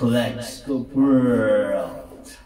Kaleidoscope World.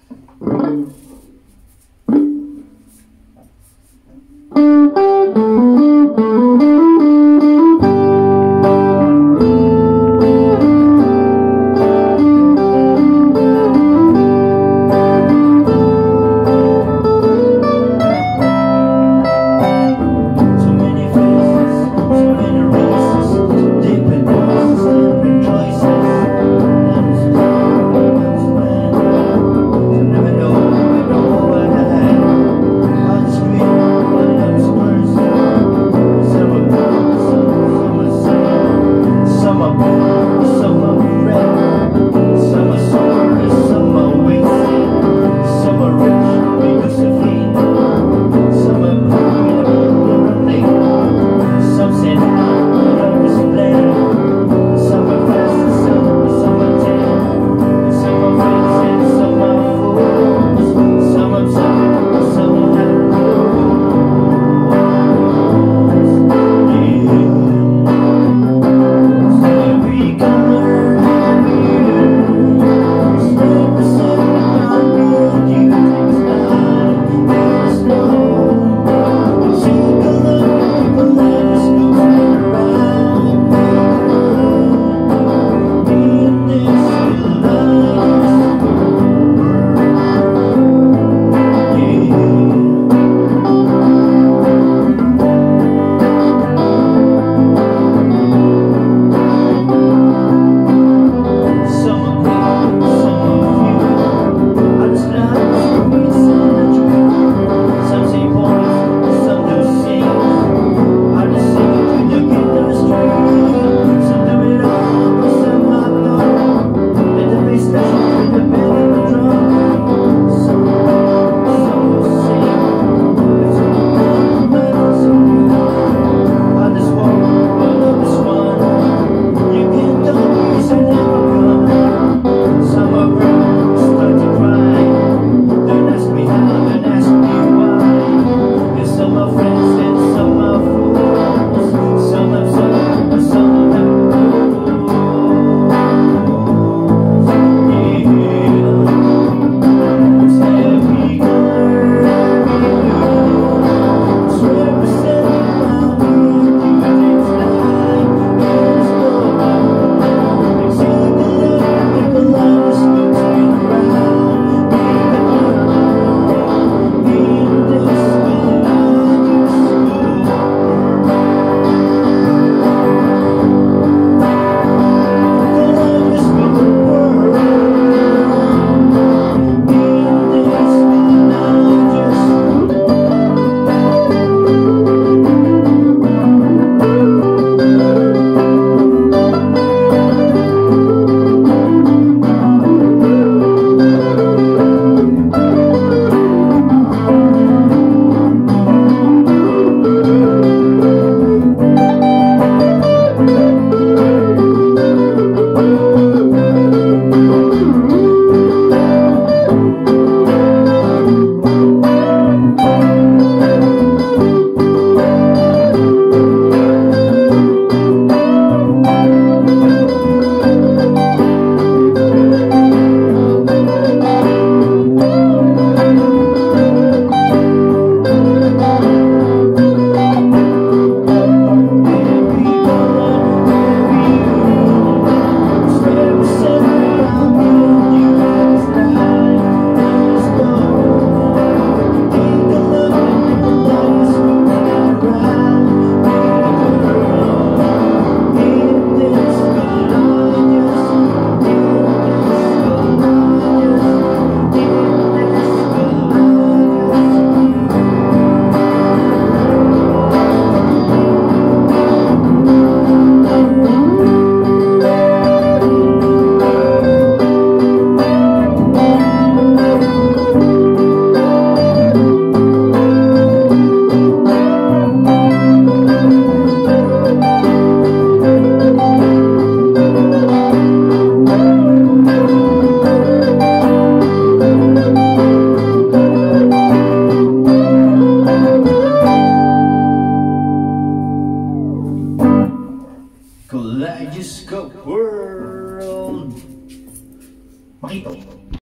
Makito.